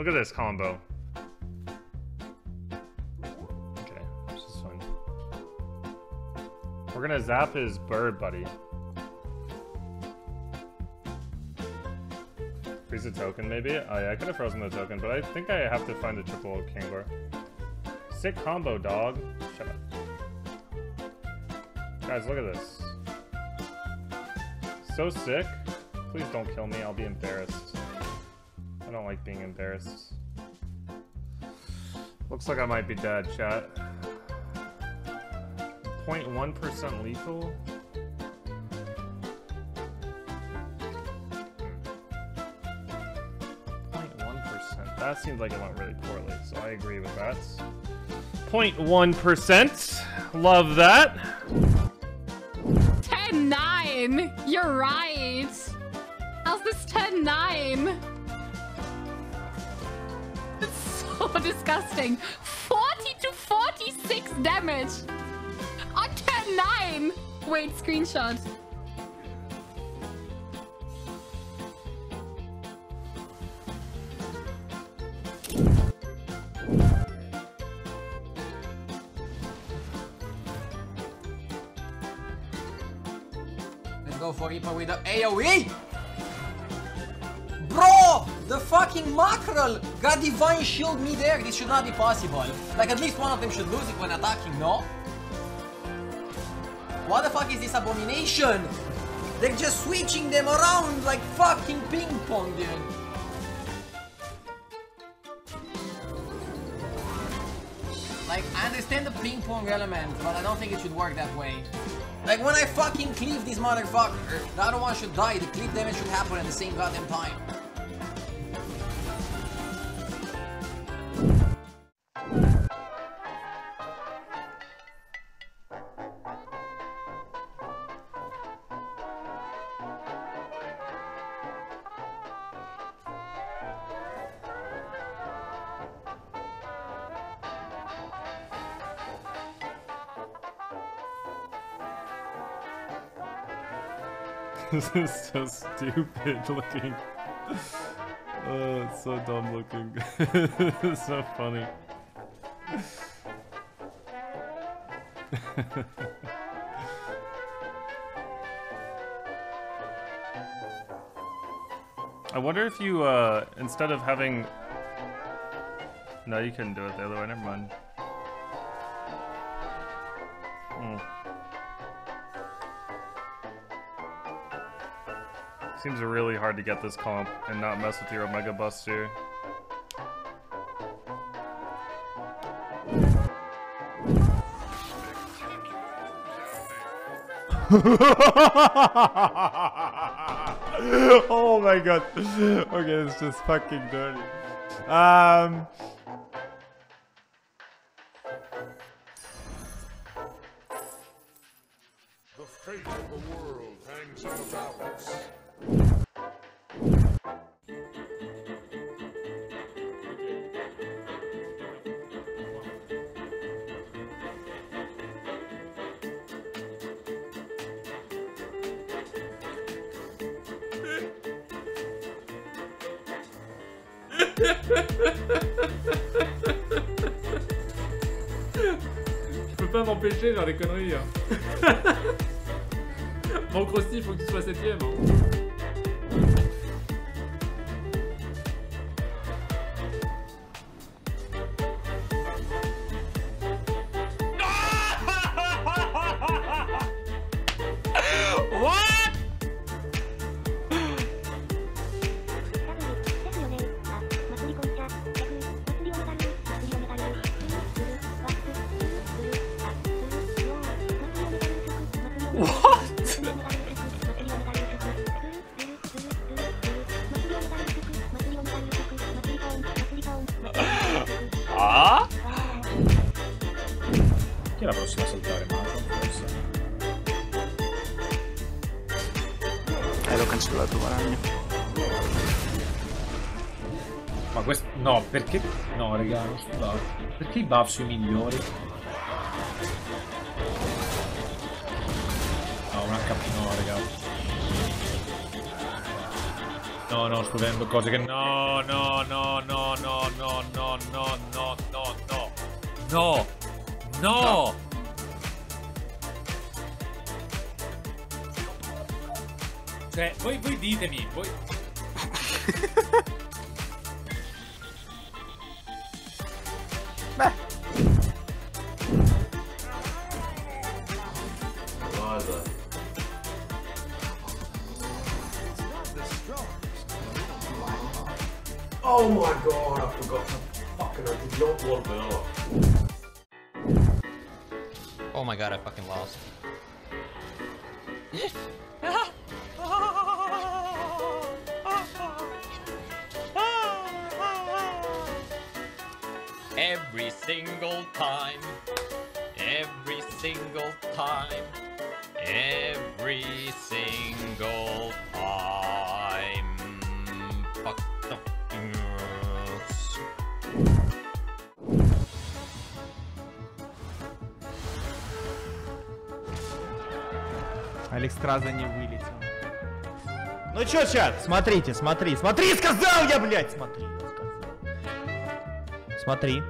Look at this combo. Okay, this is fun. We're gonna zap his bird buddy. Freeze a token, maybe? Oh yeah, I could have frozen the token, but I think I have to find a triple Kangor. Sick combo, dog. Shut up. Guys, look at this. So sick. Please don't kill me, I'll be embarrassed. I don't like being embarrassed. Looks like I might be dead, chat. 0.1% lethal? That seems like it went really poorly, so I agree with that. 0.1%. Love that. 10-9. You're right. How's this 10-9? It's so disgusting. 40 to 46 damage on 10-9. Wait, screenshot. Let's go for Reaper with the AoE! The fucking mackerel got divine shield mid-air. This should not be possible. Like, at least one of them should lose it when attacking, no? What the fuck is this abomination? They're just switching them around like fucking ping pong, dude. Like, I understand the ping pong element, but I don't think it should work that way. Like, when I fucking cleave this motherfucker, the other one should die, the cleave damage should happen at the same goddamn time. this is so stupid looking. Oh, it's so dumb looking. it's so funny. I wonder if you, uh, instead of having... No, you couldn't do it the other way, never mind. Seems really hard to get this comp and not mess with your Omega Buster. oh my god. Okay, it's just fucking dirty. Um The fate of the world hangs in the balance. Je peux pas m'empêcher de faire des conneries. Hein. Mon Krusty, faut que tu sois septième. Hein. La prossima saltare? Marco, forse? Eh, l'ho cancellato, Maragno. Ma questo... No, perché... No, raga, non là. Perché i buff sui migliori? No, un HP no, raga. No, no, sto vedendo cose che... No, no, no, no, no, No! No! Cioè, voi, voi ditemi, voi... Beh, Guarda. Oh my god, I forgot to fucking I did not want that. Oh my god, I fucking lost. Every single time, every single time, every single time. Fuck the yes. Алекс Страза не вылетел. Ну чё, чат, смотрите, смотри, смотри, сказал я, блядь, смотри. Смотри.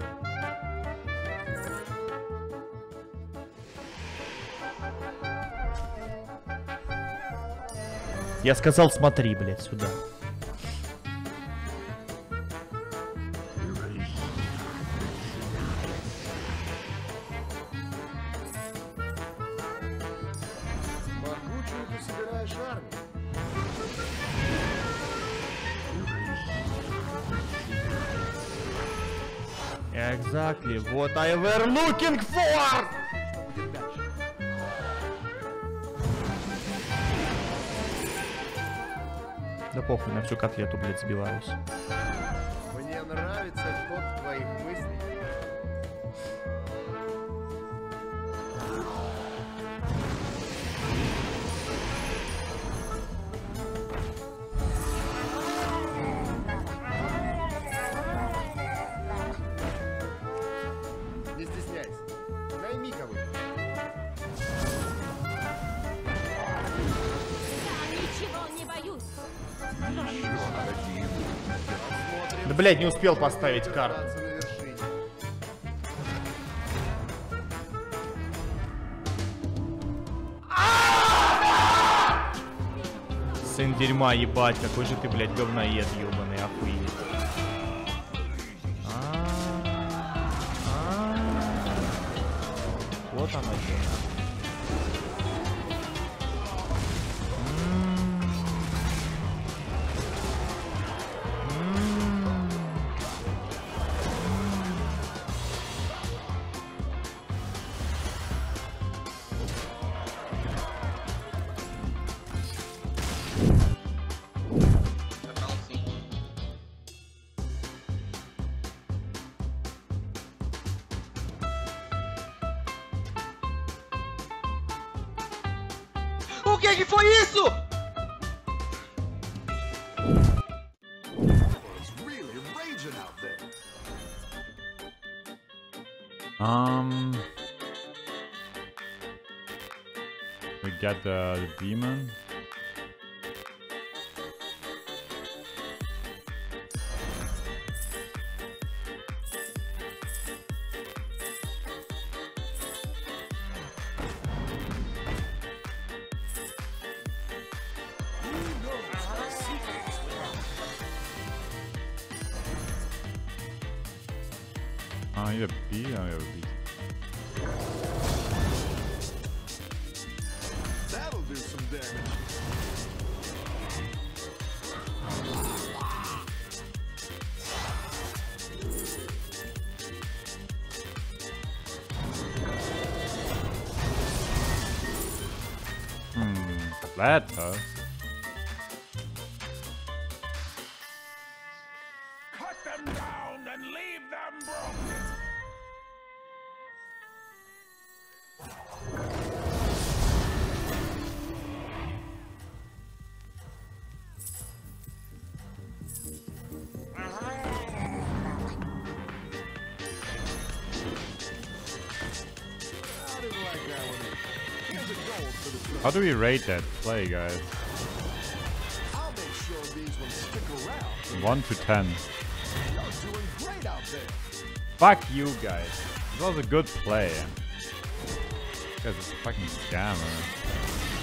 Я сказал, смотри, блядь, сюда. Exactly what I were looking for! Да похуй, на всю котлету, блядь, сбиваюсь. Да, блядь, не успел поставить карту. Сын дерьма, ебать, какой же ты, блядь, говноед, ебаный, охуеть. А, а. Вот оно что. Um, we get the, the demon. I need a B. I have a B. That'll do some damage. Hmm, that tough. Cut them down and leave them broken. How do we rate that play, guys? 1 to 10. You're doing great out there. Fuck you guys. It was a good play. This guy's a fucking scammer.